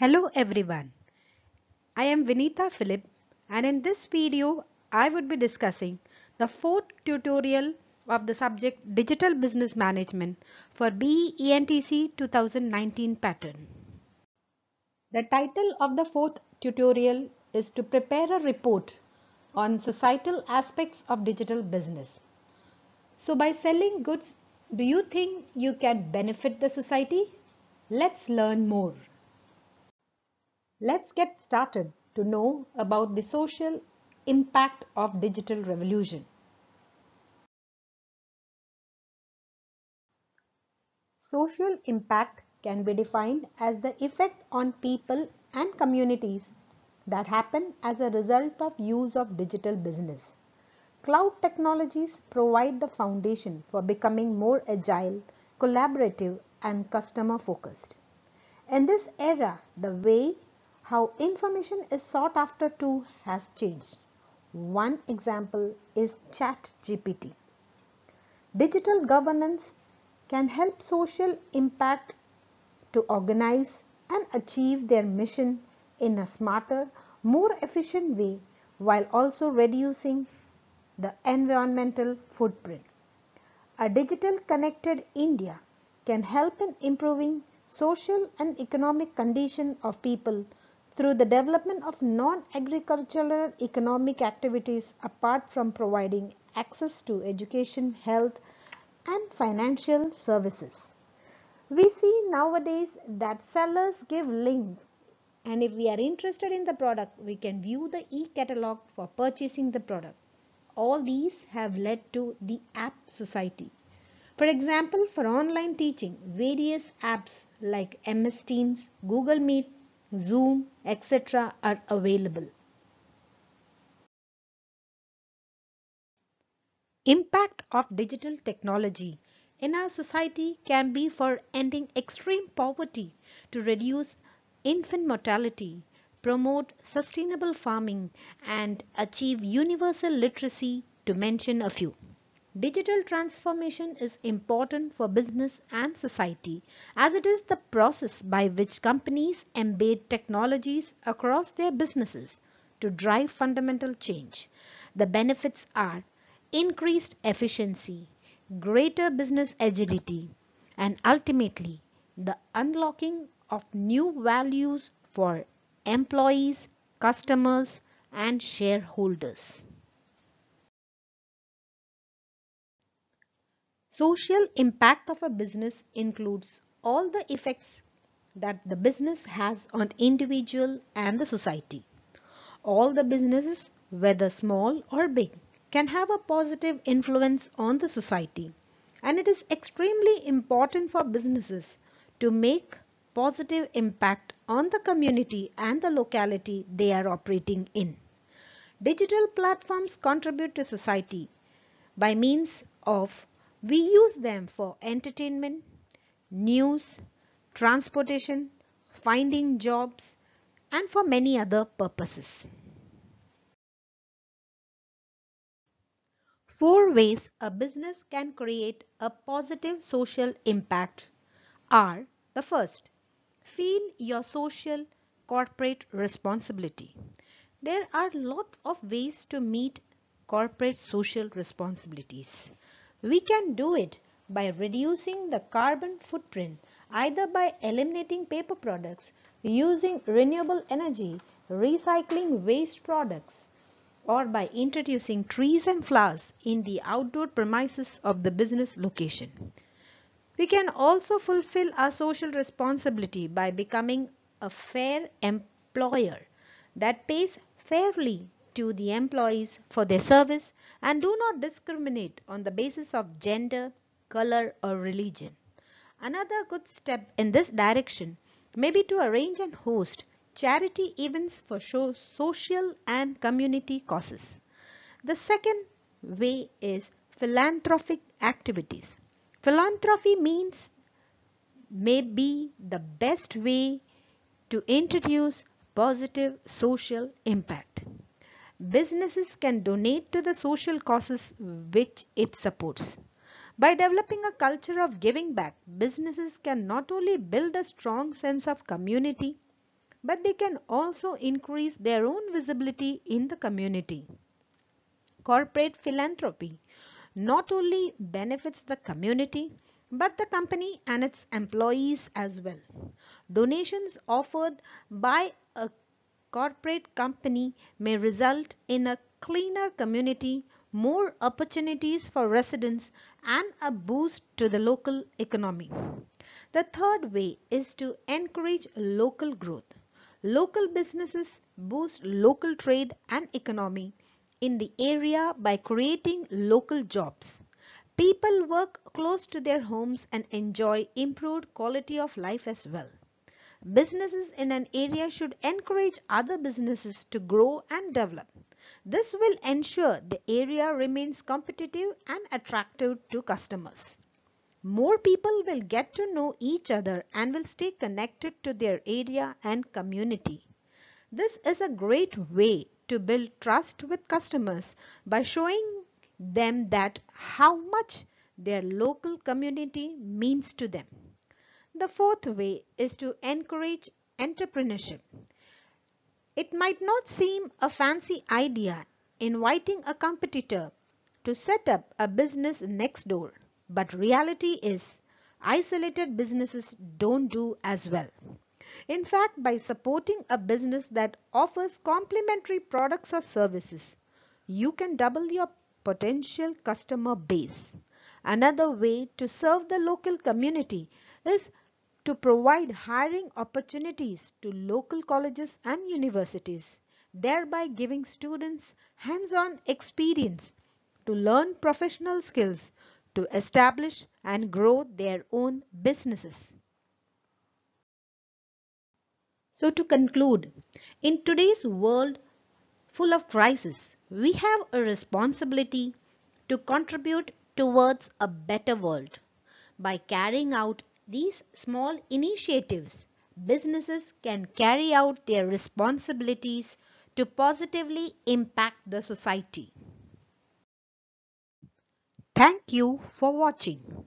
Hello everyone. I am Vineeta Philip and in this video I would be discussing the fourth tutorial of the subject Digital Business Management for BE ENTC 2019 pattern. The title of the fourth tutorial is to prepare a report on societal aspects of digital business. So by selling goods, do you think you can benefit the society? Let's learn more. Let's get started to know about the social impact of digital revolution. Social impact can be defined as the effect on people and communities that happen as a result of use of digital business. Cloud technologies provide the foundation for becoming more agile, collaborative and customer focused. In this era, the way how information is sought after too has changed. One example is ChatGPT. Digital governance can help social impact to organize and achieve their mission in a smarter, more efficient way while also reducing the environmental footprint. A digital connected India can help in improving social and economic condition of people through the development of non-agricultural economic activities apart from providing access to education, health and financial services. We see nowadays that sellers give links and if we are interested in the product, we can view the e-catalog for purchasing the product. All these have led to the app society. For example, for online teaching, various apps like MS Teams, Google Meet, Zoom, etc. are available. Impact of digital technology in our society can be for ending extreme poverty to reduce infant mortality, promote sustainable farming and achieve universal literacy to mention a few. Digital transformation is important for business and society as it is the process by which companies embed technologies across their businesses to drive fundamental change. The benefits are increased efficiency, greater business agility, and ultimately the unlocking of new values for employees, customers, and shareholders. Social impact of a business includes all the effects that the business has on individual and the society. All the businesses, whether small or big, can have a positive influence on the society and it is extremely important for businesses to make positive impact on the community and the locality they are operating in. Digital platforms contribute to society by means of we use them for entertainment, news, transportation, finding jobs and for many other purposes. Four ways a business can create a positive social impact are the first, feel your social corporate responsibility. There are a lot of ways to meet corporate social responsibilities. We can do it by reducing the carbon footprint either by eliminating paper products, using renewable energy, recycling waste products or by introducing trees and flowers in the outdoor premises of the business location. We can also fulfill our social responsibility by becoming a fair employer that pays fairly to the employees for their service and do not discriminate on the basis of gender, color or religion. Another good step in this direction may be to arrange and host charity events for social and community causes. The second way is philanthropic activities. Philanthropy means may be the best way to introduce positive social impact. Businesses can donate to the social causes which it supports. By developing a culture of giving back, businesses can not only build a strong sense of community, but they can also increase their own visibility in the community. Corporate philanthropy not only benefits the community but the company and its employees as well. Donations offered by a corporate company may result in a cleaner community, more opportunities for residents and a boost to the local economy. The third way is to encourage local growth. Local businesses boost local trade and economy in the area by creating local jobs. People work close to their homes and enjoy improved quality of life as well. Businesses in an area should encourage other businesses to grow and develop. This will ensure the area remains competitive and attractive to customers. More people will get to know each other and will stay connected to their area and community. This is a great way to build trust with customers by showing them that how much their local community means to them. The fourth way is to encourage entrepreneurship. It might not seem a fancy idea inviting a competitor to set up a business next door, but reality is isolated businesses don't do as well. In fact, by supporting a business that offers complementary products or services, you can double your potential customer base. Another way to serve the local community is to provide hiring opportunities to local colleges and universities, thereby giving students hands-on experience to learn professional skills to establish and grow their own businesses. So to conclude, in today's world full of crisis, we have a responsibility to contribute towards a better world. By carrying out these small initiatives, businesses can carry out their responsibilities to positively impact the society. Thank you for watching.